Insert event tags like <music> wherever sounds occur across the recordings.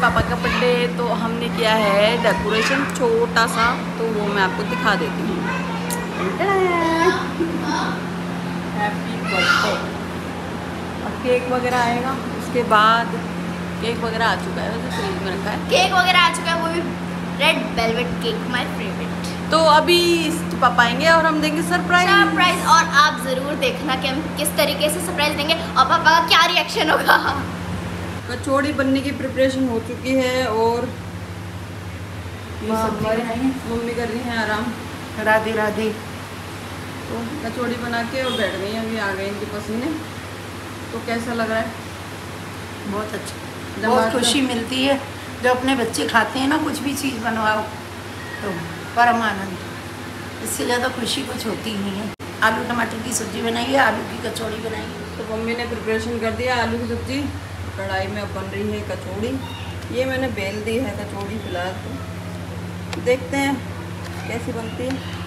पापा का बर्थडे तो हमने किया है डेकोरेशन छोटा सा तो वो मैं आपको दिखा देती हूँ। हैप्पी बर्थडे और केक वगैरह आएगा उसके बाद केक वगैरह आ चुका है वैसे फ्रिज में रखा है। केक वगैरह आ चुका है वो भी red velvet cake my favourite तो अभी पापा आएँगे और हम देंगे सरप्राइज़ सरप्राइज़ और आप ज़रूर देखना कि हम किस तरीके से सरप्राइज़ देंगे और पापा का क्या रिएक्शन होगा। कचौड़ी बनने की प्रिपरेशन हो चुकी है और मम्मी कर रही हैं आराम। राधे राधे। तो कचौड़ी बना के और बैठ गई हैं, अभी आ गए इनके पसीने। तो कैसा लग रहा है? बहुत अच्छा। बहुत खुशी मिलती है। जब अपने बच्चे खाते हैं ना कुछ भी चीज़ बनवाओ तो परम आनंद इससे ज़्यादा खुशी कुछ होती ही है। आलू टमाटर की सब्ज़ी बनाई है आलू की कचौड़ी बनाई है। तो मम्मी ने प्रिपरेशन कर दिया आलू की सब्ज़ी। कढ़ाई में अब बन रही है कचौड़ी। ये मैंने बेल दी है कचौड़ी फ़िलहाल तो। देखते हैं कैसी बनती है।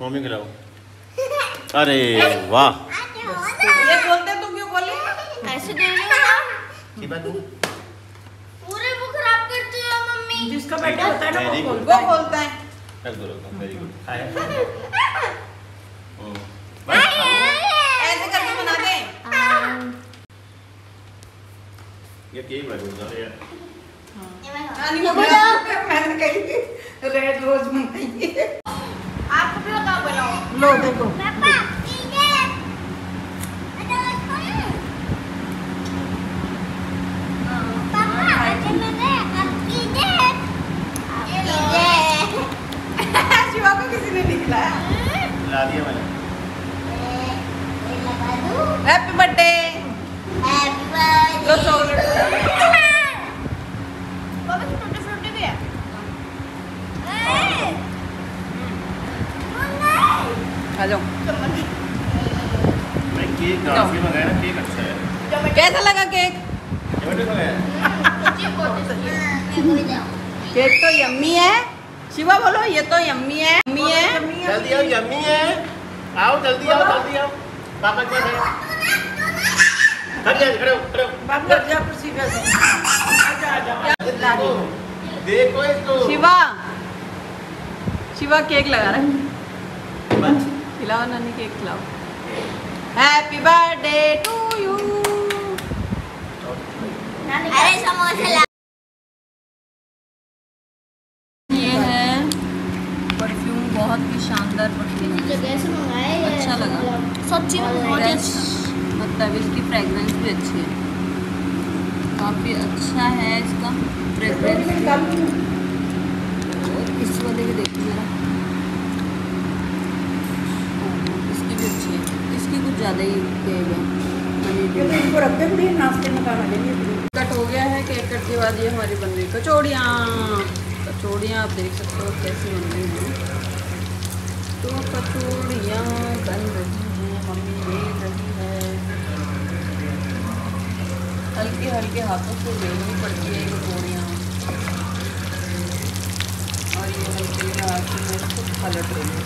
मम्मी खिलाओ <laughs> अरे वाह। ये बोलते तू क्यों बोली? ऐसे दे रही हो की बात है? पूरे मुँह खराब करती हो मम्मी। जिसका बर्थडे होता है ना वो. बोलता वो है। बोलता है रख दो रख दो वेरी गुड बस। ऐसे करके बना दे। ये केक लगा दो यार। नानी को बोला। मैंने कही रेड रोज मंगाई है आपको भी बताओ बनाओ लो देखो पापा <laughs> शिवा को किसी ने नहीं खिलाया। ला दिया मैंने। हैप्पी बर्थडे लो चॉकलेट पापा की टूटी फ्रूटी भी है आ जाओ केक अच्छा है। कैसा लगा केक? केक तो यम्मी है। शिवा बोलो ये तो यम्मी है। यम्मी है। जल्दी आओ यम्मी है। आओ जल्दी आओ जल्दी आओ। पापा क्या है। देखो इसको। शिवा। शिवा केक लगा रहा है। खिलाओ नानी केक खिलाओ हैप्पी बर्थडे टू यू अरे समोसा ये है परफ्यूम बहुत ही शानदार परफ्यूम। जगह से मंगाया अच्छा लगा। सच्ची में बहुत अच्छा। मतलब इसकी फ्रेगरेंस भी अच्छी है। काफ़ी अच्छा है इसका फ्रेगरेंस इस वाले की देखिए जरा इसकी भी अच्छी है इसकी कुछ ज़्यादा ही है। इनको रखते भी नाश्ते में खाना देंगे कट हो गया है केक कट के बाद ये हमारी बन रही कचौड़ियाँ। कचौड़ियाँ आप देख सकते हो कैसी बन रही हैं। तो कचौड़ियाँ बन रही हैं मम्मी बेल रही है। हल्के हल्के हाथों से बेलनी पड़ती है कचौड़ियाँ। और ये हल्के हाथ मैं पलट रही हूँ।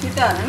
छिटा ना?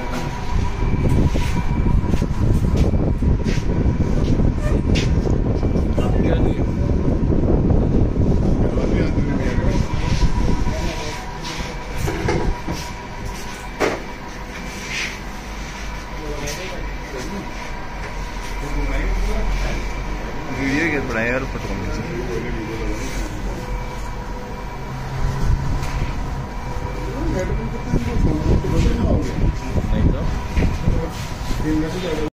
यार फ़ोटो नहीं तो